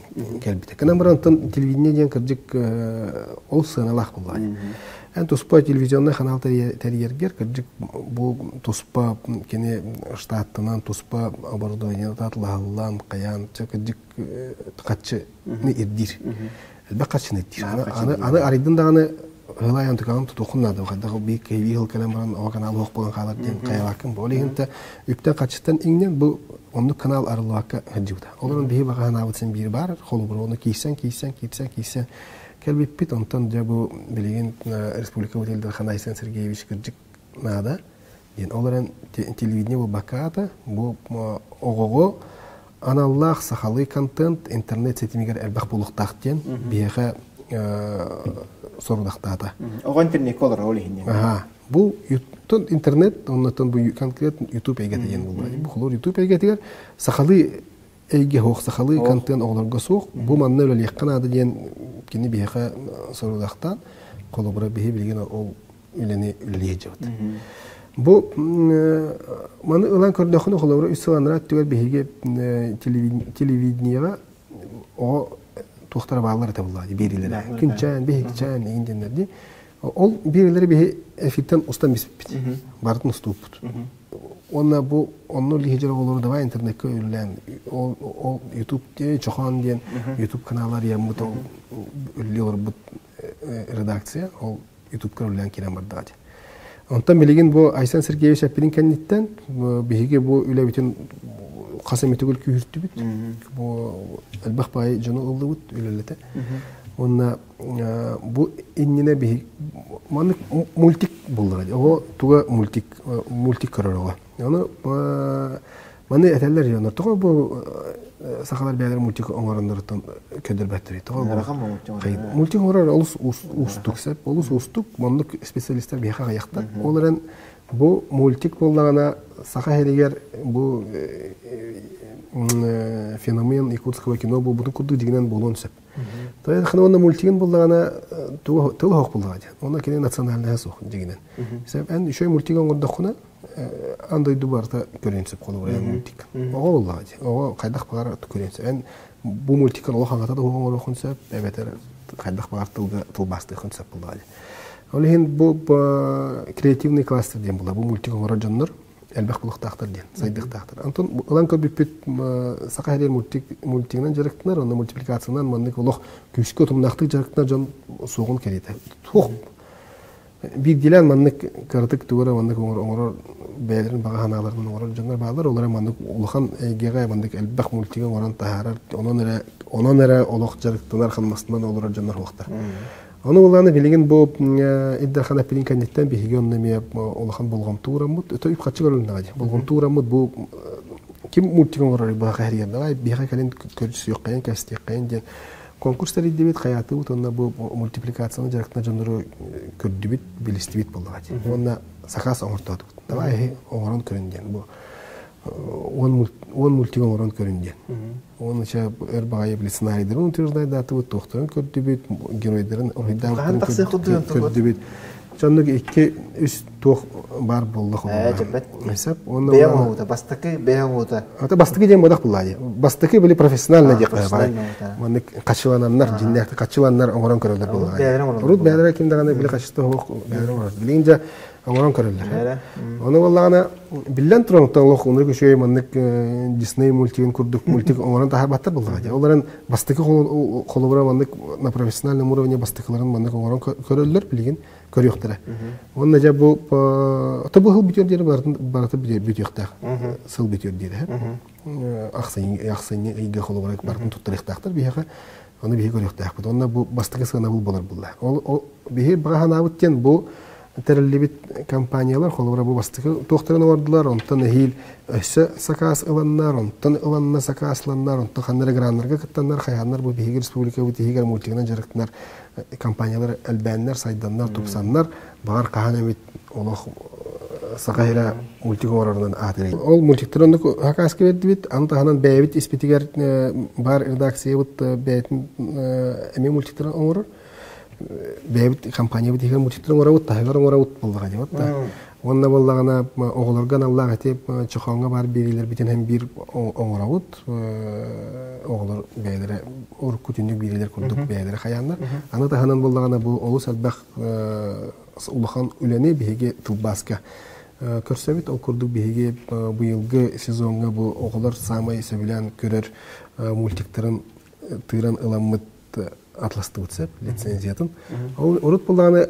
келбите. Кана барантан телевидение ден кырдык ол сыналах буллай. Эн туспа телевизионный канал терьергер кырдык бу туспа кене штаттынан туспа оборудование татлахаллан каян кырдык катчы не ирдир. Элбе катчы не ирдир. Аны аны арыйдын даганы Хылаян туканын тутухуннады. Хадагы бик кеви хыл калам баран о канал хок болгон калар ден каялакын. Болигинте үптен качтан иңнен бу онну канал арылуакка хаджута. Олорун бии баган абытсын бири бар. Холу бу оны кийсен, кийсен, кийсен, кийсен. Келбиппит онтон же бу билеген республика утелде Ханайсен Сергеевич кыржык нада диэн оларан телевидение бу бакаата бу огого аналлах сахалы контент интернет сетимигер элбах булуктаах диэн биэха сорудактаата Оған интернет колор ол ихинне. Ага. Бу ютун интернет, оннотон бу конкрет YouTube эйге деген бул. Бу холор YouTube эйге тигер сахалы эйге хох сахалы контент оглорго сук. Бу манна өле яккана деген кини биха сорудактан колобра бихи билген ол үлени үле жабат. Бу маны ылан көрдөкүнө холобра үсөланра түгөр бихиге телевидениега о тухтара баалар табылла берилер. Күнчан, бихикчан, инденерди. Ол берилер бихи эфиктен устан бисиппит. Бардын уступпут. Онна бу онно лихижер олору давай интернетке үллен. Ол ол YouTube те чохан ден YouTube каналлар ямбут ол үллер бут редакция ол YouTube ка үллен кирен бардады. Онтан билеген бу Айсан Сергеевич Аппилин кенниттен биһиге бу үле бүтүн касам этегөл күйүрттү бит. Бу албах бай жана ылды бут үлелете. Онна бу иннине биһи маны мультик булды. О туга мультик мультик көрөрөгө. Аны маны этелер жана туга бу сахалар бәлер мультик оңорындыртан көдөр бәттери. Туга Рахам мультик. оңорор олус устук сеп, олус устук, мандык специалисттер бияка гаякта. Оларан бу мультик боллагана саха херигер бу феномен якутского кино бу бутун курдук дигенен болон сеп. Тая хана онна мультигин боллагана тыл хок боллаган. Онна кене национальный сох дигенен. Сеп эн үшөй мультик оңордохуна андай дубарта көренсеп колу бурай мультик. Ого боллаган. Ого кайдак багар көренсеп. Эн бу мультиктер олох аңата да оңор окунсеп, эбетер кайдак багар тылга тылбасты хунсеп боллаган. Ол хин бу креативный кластер дем була. Бу мультик оңор жоннор элбах булуктактыр ден, сайдыктактыр. Антон улан көбүппүт сака херер мультик мультигинен жарыктынар, онда мультипликациянан мандык олох күскө тумнактык жарыктынар жон сугун керете. Тух. Бир дилен мандык кыртык тугара мандык оңор оңор бәлерин бага ханаларын оңор жоннор баалар, олар мандык улахан эйгеге мандык элбах мультиген оран тахарар, онон эре олох жарыктынар ханмастынан олар жоннор хуактар. Оны уланы билеген бу иддерхана пилин кандидаттан биһиге онны ме улахан болгон турамут. Өтө үп качы көрүн нагади. Болгон турамут бу ким мультиген орары бу хәриер давай биһиге кален көрүс yok кайын касти кайын ден конкурстар иддебит хаяты бут онна бу мультипликацияны жарыктына жондору көрдүбүт билистибит болдугади. Онна сакас оңортоту. Давай оңорон көрүн ден бу. Он он мультиген орон көрүн ден. Оны ча эр багай били сценарийдер он тирдай даты вот тохторун көрдүбүт геройдерин көрдүбүт. Чондук эки үч тох бар болду. Э, жепет. Эсеп, оны Беян оута, бастакы беян оута. Ата бастыгы дем бодак буллади. Бастыгы били профессиональный А, деп бар. Маны качылананнар, жиннекти качыланнар оңорон көрөлөр оңорон Урут бәйрәм кимде гана били качты хок бәйрәм оңорон. Бәйрәм. Оны валлагана биллен туран таңлык унры көчөй маннык Disney мультигин курдук мультик оңорон тахар баттар буллади. Оларын бастыгы холобра маннык на профессиональном уровне бастыгыларын маннык оңорон көрөлөр билген көрөктөр. Онна жа бу то бу хил битер дер барды барды битер сыл битер дер. Аксын аксын иге холобра бардын туттырыктактыр бияга. Оны бие көрөктак. Онна бу бастыгы сына бул болар булла. Ол бие багана буттен бу терелибит компаниялар холобра бу бастыгы тохторын ордулар, онтан хил өссө сакас ыланнар, онтан ыланна сакасланнар, онтан ханнар граннарга кыттаннар, хаяннар бу бие республика бу тигер мультигинен жарыктынар компаниялар әлбәннәр, сайданнар, тупсаннар бар каһан эмит олох сакайра мультик орарынан атыры. Ол мультиктерон хакаска берди бит, анта ханан бәйбит испитигер бар редакция бут бәйтин эме мультиктерон оңорор. Бәйбит компания бит егер мультиктерон орар бут, тагыр орар бут булдыга дип атта. Онна боллагана оголорган Аллах чохонга бар берилер битен һәм бир оңора бут. Оголор бәйләре ур күтүндүк берилер курдук бәйләре хаяннар. Аны да ханан боллагана бу олус албах улахан үләне биһиге тылбаска көрсөбүт ол курдук биһиге быйылгы сезонга бу оголор самай сөбүлән көрөр мультиктерин тыйран ыламмыт атласты утсеп лицензиятын. Ол урут булганы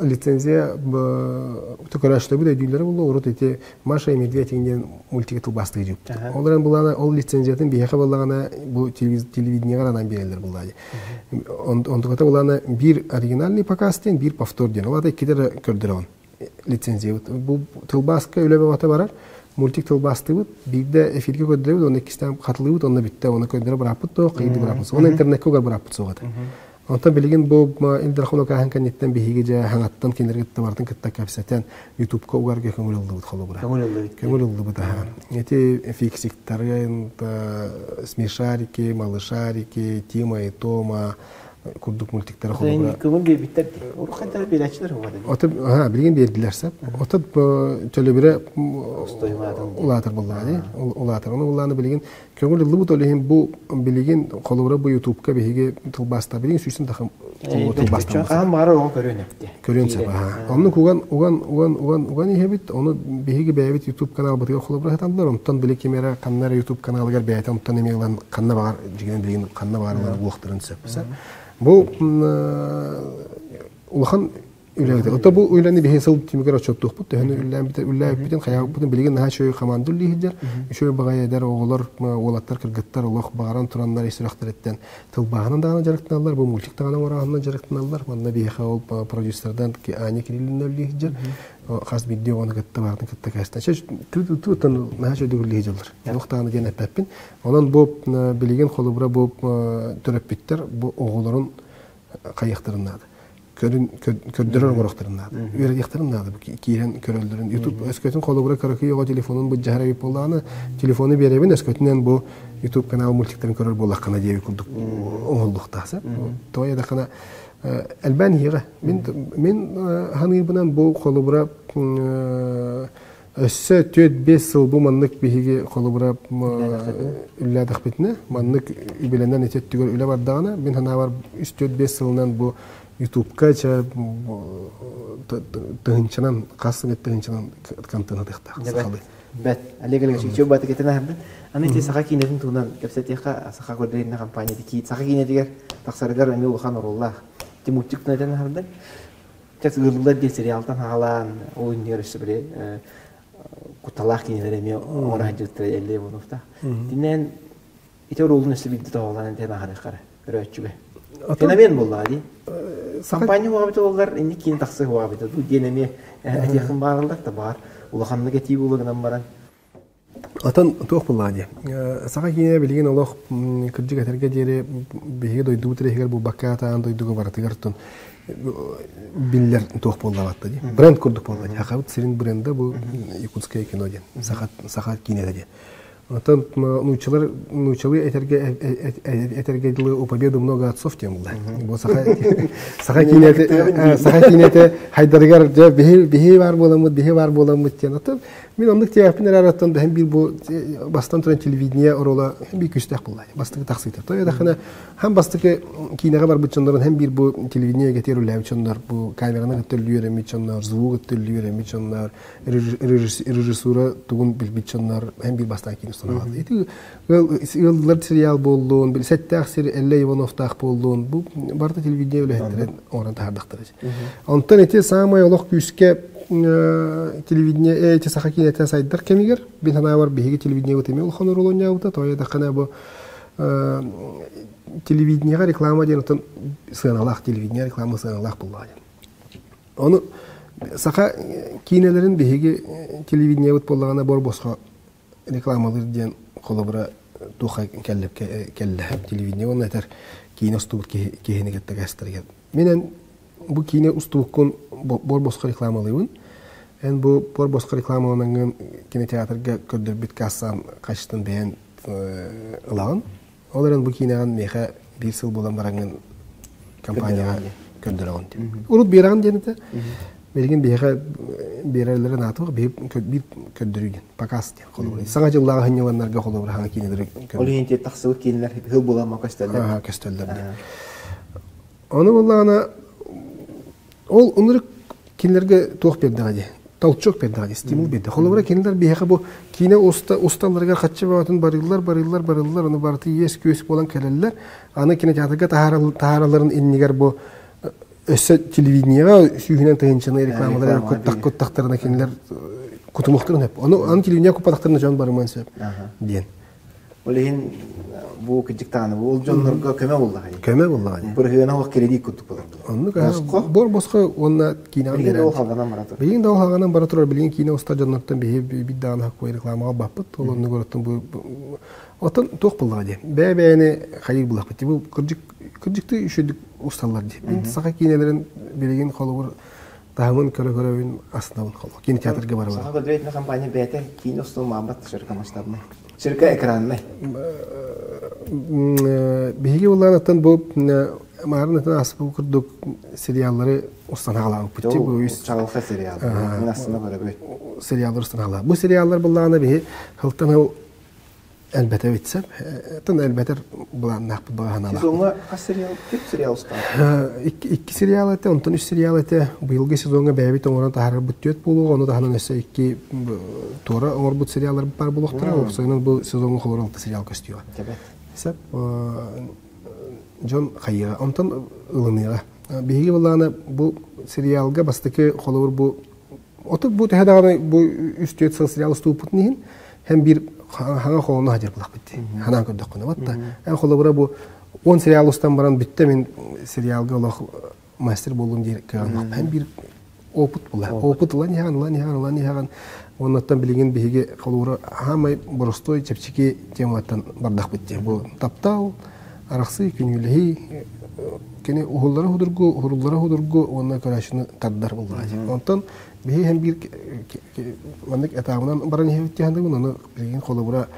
лицензия төкөрәштә бу дөйләре булды. Урут эти Маша и Медведь дигән мультик тылбасты дип. Олардан булганы ол лицензиятын биһиге булганы бу телевидениега гана бирәләр булды. Он он булганы бир оригинальный показ ден, бир повтор ден. Олар да кидер көрдөрөн. лицензия бу тылбаска бата барар мультик тылбастыбыт бирде эфирге көдөрөбүт оны кистен катылыбыт онна битте оны көдөрө бараппыт то кыйды бараппыт оны интернетке көр бараппыт сугата Онта билген бу илдер кахан канеттен бихиге жа хаңаттан кинерге табартын кытта капсатан ютубка угарга көңүл алды бут холобура. Көңүл алды бут. Эти фиксиктары смешарики, малышарики, Тима и Тома, курдук мультиктер холобура. Көңүл бейбиттер. Угады. Ота ха билген сап. Улатыр. Улатыр. Билген көңүл алды бут олехин бу билген холобура бу ютубка бихиге тылбаста билген сүйсүн тахым тылбаста. Хан бары он көрөн эпти. Көрөн сап. Онны куган уган уган уган уган ихебит, оны бихиге бәйбит ютуб канал бутыга холобура хаталдар. Онтан биле кемера каннар ютуб каналыгар бәйт онтан эмеглан канна багар жиген билген канна багарлар уактырын сап. Бұл улахан үләгде. Ота бу үләне бихе сыл тимгер очоттук бут. Тәһәне үлән бит үлән битен хая бутын билген наһа шөй команду лиһидер. Шөй багая дәр оглар олаттар кыргыттар улах багаран тураннар исрахтар эттен. Тыл багынан дагы жарыктаналар, бу мультик дагы ораһынан жарыктаналар. Монда бихе ул продюсердан ки ани кириллен лиһидер. Хас видео оны гытты бардын кытта каста. Шөй ту ту тан наһа шөй дигер лиһидер. Юктагы дигән әппин. Онан бу билген холубра бу төрөп биттер. Бу огларын кайыктырынады көрдөрөр морохтарынады үөрдиихтарынады киирен көрөлдөрүн ютуб өскөтүн колубура каракы його телефонун бу жахара бип болдааны телефону беребин өскөтүнен бу ютуб канал мультиктерин көрөр боллаккана диеби курдук оңолдуктааса тоя хига мен мен ханыйбынан бу өссө төт бес сыл бу маннык биһиги колубура үлләдах битне маннык хана бар бу ютубка ча тыгынчынан касы бет тыгынчынан кантына тыхта сахалы бет алегелге чичо бат кетен ахбын аны те саха кинетин тугунан кепсетеха саха көрдөрин компания ки саха кинетигер таксарыгар эми улхан оруллах тимутчик нетен ахбын тек гырлар де сериалтан халан ойнер ише бире куталах кинелер эми ора жыттыр эле бунуфта бидди тоолан тен феномен болду ади компания хуабыта олар инни кийин таксы хуабыта ду денеме этехин баарылар да бар улаханны кетиби улыгынан баран Атан туох буллади. Сага кине билген олох кырдык атерге дере биге дойду бутре хигер бу бакката ан дойдуга баратыгар тон биллер туох буллабатты ди. Бренд курдук буллади. Хакабыт сирин бренда бу якутская кино ден. Сахат сахат кине ди. Отан научилар научили этерге этерге дилы у победу много отцов тем было. Бу саха кинете саха кинете хайдаргар же бихи бихи бар боламы бихи бар боламы тен. Отан Мен андык тияпин араттан да бир бу бастан туран телевидение орола бир күстәк булды. Бастык таксыйт. Той да хана һәм бастык кинеге бар бутчаннар һәм бир бу телевидение гетерүләр бутчаннар бу камераны гөтөллүер мичаннар, звук гөтөллүер мичаннар, режиссура тугун бил бутчаннар һәм бир бастан кине сунаган. Эти ыллар сериал болдун, бил сәттәк сер Элле Иванов так болдун. Бу барда телевидение үләһендер оран тардыктыр. Онтан эти самая лох күскә телевидение эти сахакин это сайдар кемигер бин хана бар биһиги телевидение утеме ул хонор улоня ута тоя да хана бу телевидениега реклама ден утан сыналах телевидение реклама сыналах булла оны саха кинелерин биһиги телевидение ут боллагана бор боско рекламалар ден колобура туха келлеп келле телевидение оны этер кино стубут кехенегетте гастерге менен бу кине устубуккун бор боско рекламалыйбын эн бу бор боско рекламаланын кинотеатрга көрдөр бит кассам качтын бээн ылагын олар бу кинеган меха бир сыл болан бараңын компанияга көндөрөгөн деп урут бираган денете берген беха берерлерин атып бир көндөрүген показ деп холобур саңа жыллага хыньяланнарга холобур хана кинелер ол енте таксыбыт кинелер хыл болама көстөлдөр көстөлдөр оны ол унрык кинилерге туох берди толчок берди стимул берди холобура кинилер бияка бу кине уста усталарга барылар барылар барылар аны барты ес көс болан келелер аны иннигер бу өссө телевидениега сүйүнен тыгынчыны рекламалар коттак коттактарына кинилер кутумуктарын хеп аны аны телевидение купатактарына жон барыман сөп диен Олеген бу бу жоннорго көмө болду хай. Көмө буллаган. Бир хыына ох кредит куттук болду. Бор боско онна Билген ол халганан баратыр. Билген да халганан бара билген уста бит кой рекламага баппыт. Ол көрөттүн бу. Бе хайыр булак бит. Үшөдүк усталар ди. Мен сака кинелерин астынан барып. Саха көдірейтін компания стол мамбат шырка масштабный. Шырка экранный. биһиги улаанаттан бу маарын ытын аспыл курдук сериаллары устан бутти бу үс Чагылха сериал. Астына сериаллар устан бу сериаллар хылтан әлбәтә битсәп тын әлбәтер булан нах бу ханалаа Сезонга кас сериал, кеп сериал уста. Икки сериал эте, онтон үч сериал эте. Быйылгы сезонга бәбит оңорон тахар бүттөт болу, оны да ханан эсе икки тора оңор бут сериаллар бар булуктар. Оксойнун бу сезонга холор алты сериал. Кебет. Сеп Джон Хайга, онтон ылыныга. Биги буланы бу сериалга бастыки холор бу Оту бу тәһәдәгәне бу үстөт сериал ступут нихин һәм бир хаңа холоны хаҗыр булак битти. Ханан көддөк кына ватта. Һәм холора бу 10 сериал устан баран битте мен сериалга олох мастер болдум дир каган. Һәм бир опыт була. Опыт ла ниган, ла ниган, ла ниган. Оннан билеген биһиге холора һәм боростой чепчики темалаттан бардак битте. Бу таптау, араксы күнүлеһи кене ухуллары худургу, хуруллары худургу, онна көрәшүнү таддар булды. Онтон һәм бир этабынан баран һәвит янды уны билген холора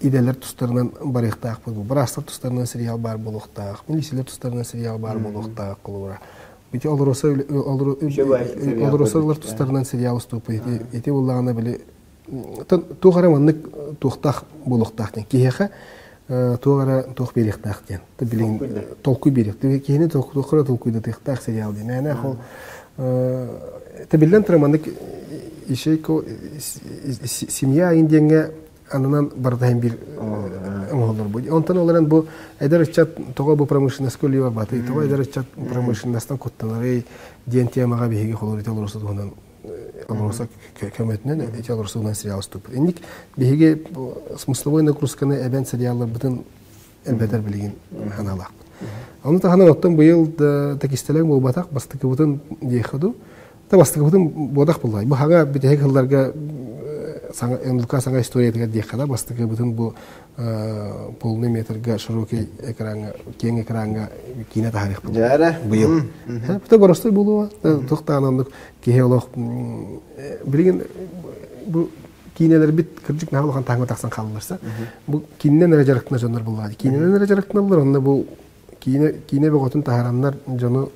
иделер тустарынан барыктаак бул. Брастар тустарынан сериал бар булуктаак, милисилер тустарынан сериал бар булуктаак холора. Бити олороса олоросалар тустарынан сериал уступ эти эти буллагана биле тугара булуктаак киһеха тугара тух берихтаак ден. Ты билин толку берих. Ты киһини толку толку толку да тихтаак сериал ден. Нәнә хол Ты билен трамандык ишейко семья индиңге анынан бардайын бир оңолор бу. Онтан оларан бу эдер чат тога бу промышленность көли бар баты. Тога эдер чат промышленностьтан коттанары ден темага биһиги холор ите олорсу донан олорса көмөтүнөн эти олорсу донан сериал ступ. Эндик биһиги смысловой нагрузканы эбен сериаллар бутын элбетер билигин ханалак. Аны тахана оттан быйыл да текистелең бул батак бастыкы бутын дияхаду. Та бастыкы бутын бодак буллай. Бу хага битеге кылларга саңа саңа история бастыкы бутын бу полный метрга широкий экранга кең экранга кине тарих бул. Жара. Быйыл. Бу боростой булуа. Токтанандык кеhe олох билген бу кинелер бит кыржык нахалхан таңга таксан калларса. Бу киннен эре жарыктына. Киннен эре онда бу кине кине бөгөтүн таһараннар жону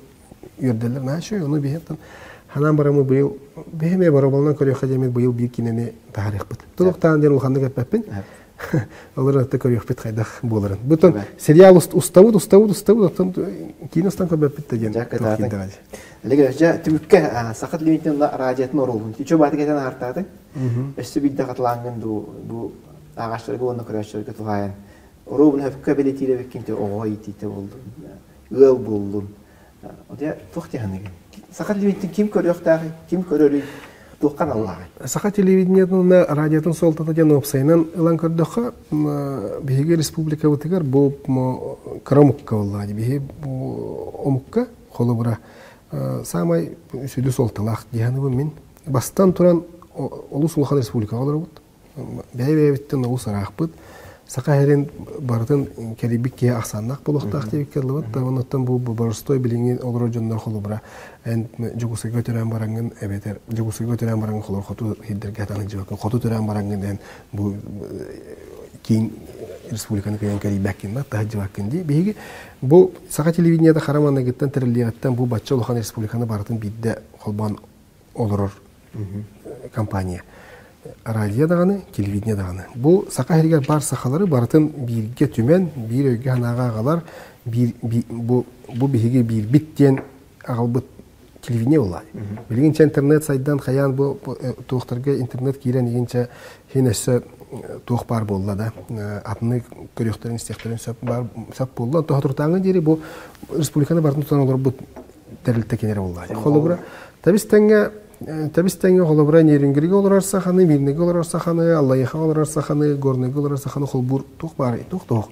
үрделер нашы оны бихеттен ханан барамы быйыл бехеме барабалынан көрө хадемет быйыл бир кинени тарих бит толуктан ден улханды кеппеппин олар атта көрө бит кайдах боларын бутун сериал уставут уставут уставут оттон киностан көбеппит деген Леге жа түбүккө сакат лимитин радиатын оролун. Тичо баты кетен артады. Эссе бидде катланган ду бу агачларга онна көрөчөргө тугаян. Орубун хөпкө белетиле беккенте ой тите болду. Ыл болду. Оде тохти Сакат лимитин ким көрөктагы, ким көрөрү тухкан Аллага. Саха телевидениятын радиотун солтата жана опсайнан ылан көрдөккө биһиге республика бутыгар бу крамукка боллади биһи омукка холобура самай сүдү солталак дияны мен. Бастан туран олус улахан республика олорбут бәйбәйбиттен олус арахпыт сака херен бартын керибик ке ахсаннак болохтак деп келбат да онуттан бу боростой билиңин олоро жоннор холубра эн жугусы көтөрөн бараңын эбетер жугусы көтөрөн бараңын холор хоту хиддерге атаны жибак хоту төрөн бараңын ден бу кийин республиканы кыян керибеккин да таа жибаккин ди. Биги бу сака телевиденияда харамана гиттен терилиягаттан бу бачча улахан республиканы бартын бидде холбан олорор компания. Радио даганы телевидение даганы бу сака хергер бар сахалары бартын бирге түмен бир өйгө ханага агалар бир бу биһиге бир биттен агалбыт телевидение була билигинче интернет сайдан хаян бу туухтарга интернет кирен игинче хинесе туох бар болла да. Атны көрөктерин истектерин сөп бар сөп болла дири бу республиканы бартын тутан олор бу терилте кенере болла холобура табис теңге Табистәңе холобра нерингериге олар саханы, мирнеге олар саханы, аллайха олар саханы, горнеге олар саханы холбур тух бар, тух тух.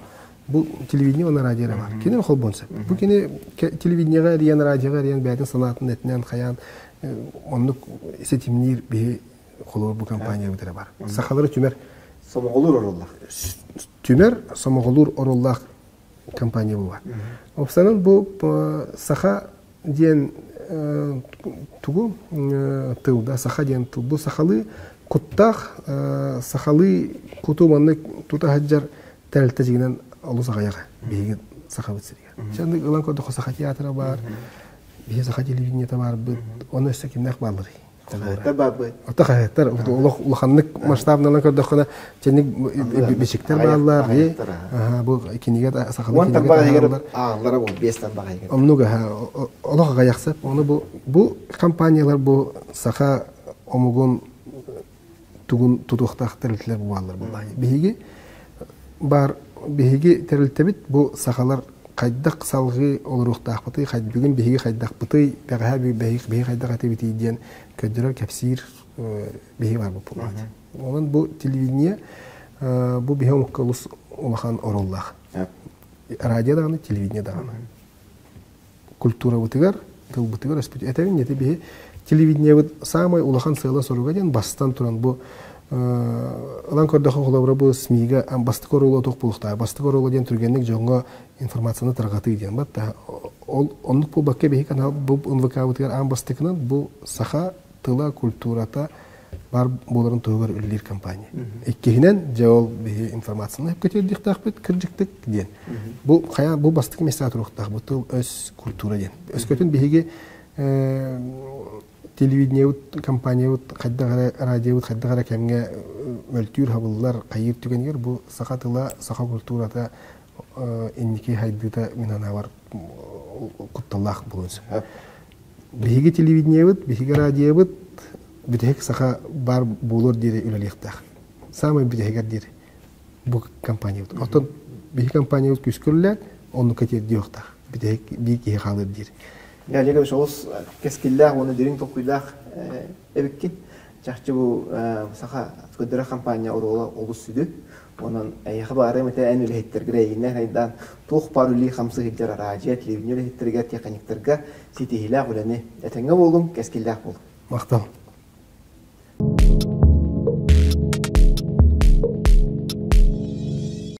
Бу телевидение она радио бар. Кине холбонса. Бу кине телевидениега риен радиога риен бәдин санатын этнен хаян оннук сетимнир бе холор бу компания битере бар. Сахалары түмер Сомоголур ороллах. түмер самоголур ороллах компания бу бар. Опсанын бу э, саха э, тугу э, тылда саха диен тыл бу сахалы куттах э, сахалы куту манны тута хаджар тәрелте жигинен олу сахаяга биги саха битсириге. Чанды ылан көдө саха театры бар. Биги саха телевидение бар бит. Оны өстө кимнак балдыр. Табабы. Ата хаяттар улаханнык масштабынан көрдөкөнө ченник бишиктер баалар. Хаяттар, Аха бу киниге сахалы Вон киниге табага егер таалар. ағылара бол, бес табага егер. Омнуга ха олох гаяқсап, оны бу бу компаниялар бу саха омугун тугун тутуктак терилтилер буалар булай. Биһиги бар биһиги терилтебит бу сахалар кайдак салгы олоруктак быты кайд бүгүн биһиги кайдак быты бага би биһиги биһиги кайдак көдөрөр кепсир биһиги бар бу булат. Онун бу телевидение э, бу биһи омуккалус улахан ороллах. Радио даганы, телевидение даганы культура бутыгар, тыл бутыгар, аспект. Это не тебе телевидение вот самый улахан сыйла соруга ден бастан туран бу Алан көрдөх холобра бу СМИга ам бастыкор улы тох булукта. Бастыкор улы ден түргенник жоңго информацияны таргаты ден бат. Ол онлук бу бакке бехи канал бу НВК бутыгар ам бастыкынан бу саха тыла культурата бар боларын тугар үллер компания. Иккехинен жаол бехи информацияны хеп кетердик тахбит кыржыктык ден. Бу кая бу бастык места туруктак бу тыл өс культура ден. Өс көтүн бехиге телевидение ут компания ут кайдагара радио ут кайдагара кемге мөлтүр хабыллар кайыр түгенгер бу саха тыла саха культурата энники хайдыта минана бар кутталлах булунса. Биһиги телевидение ут, биһиги радио ут бүтек саха бар булur дире үлелихтах. Самый бүтегер дире бу компания ут. Отон биһи компания ут күскүрләр, onu кетер диохтах. Бүтек биһиги халыр дире. Кескиллах, оны. Чахчы бу саха көдөрө компания олус сүдү. Онан әйхі бары мәтә ән үләһеттер грейнә хайдан тух пар үли хамсы хиджар радио телевидение үләһеттерге техниктерге.